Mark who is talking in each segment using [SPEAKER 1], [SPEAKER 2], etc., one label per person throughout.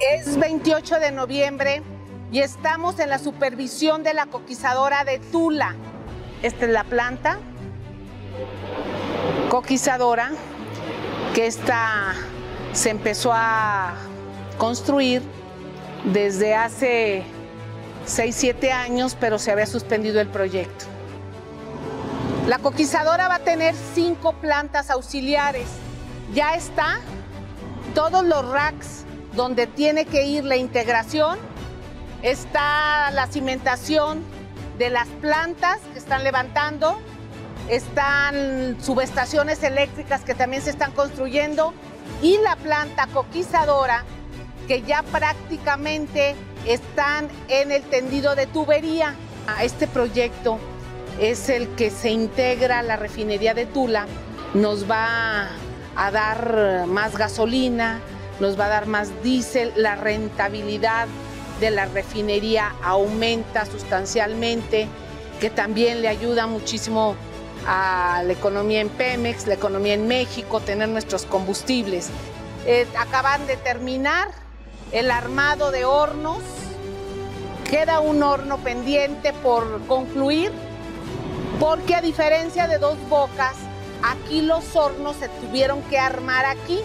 [SPEAKER 1] Es 28 de noviembre y estamos en la supervisión de la coquizadora de Tula. Esta es la planta coquizadora que esta se empezó a construir desde hace 6, 7 años, pero se había suspendido el proyecto. La coquizadora va a tener cinco plantas auxiliares. Ya está todos los racks donde tiene que ir la integración. Está la cimentación de las plantas que están levantando. Están subestaciones eléctricas que también se están construyendo. Y la planta coquizadora que ya prácticamente están en el tendido de tubería. Este proyecto es el que se integra a la refinería de Tula, nos va a dar más gasolina, nos va a dar más diésel, la rentabilidad de la refinería aumenta sustancialmente, que también le ayuda muchísimo a la economía en Pemex, la economía en México, tener nuestros combustibles. Eh, acaban de terminar el armado de hornos, queda un horno pendiente por concluir porque a diferencia de dos bocas, aquí los hornos se tuvieron que armar aquí.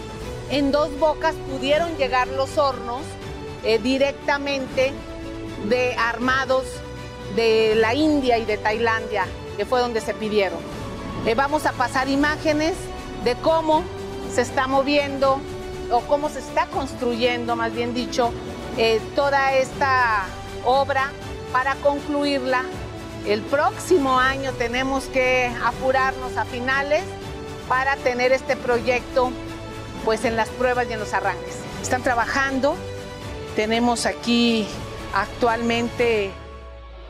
[SPEAKER 1] En dos bocas pudieron llegar los hornos eh, directamente de armados de la India y de Tailandia, que fue donde se pidieron. Eh, vamos a pasar imágenes de cómo se está moviendo o cómo se está construyendo, más bien dicho, eh, toda esta obra para concluirla el próximo año tenemos que apurarnos a finales para tener este proyecto pues en las pruebas y en los arranques. Están trabajando, tenemos aquí actualmente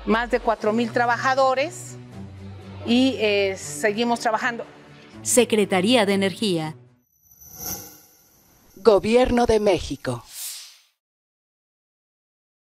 [SPEAKER 1] más de 4 mil trabajadores y eh, seguimos trabajando.
[SPEAKER 2] Secretaría de Energía.
[SPEAKER 3] Gobierno de México.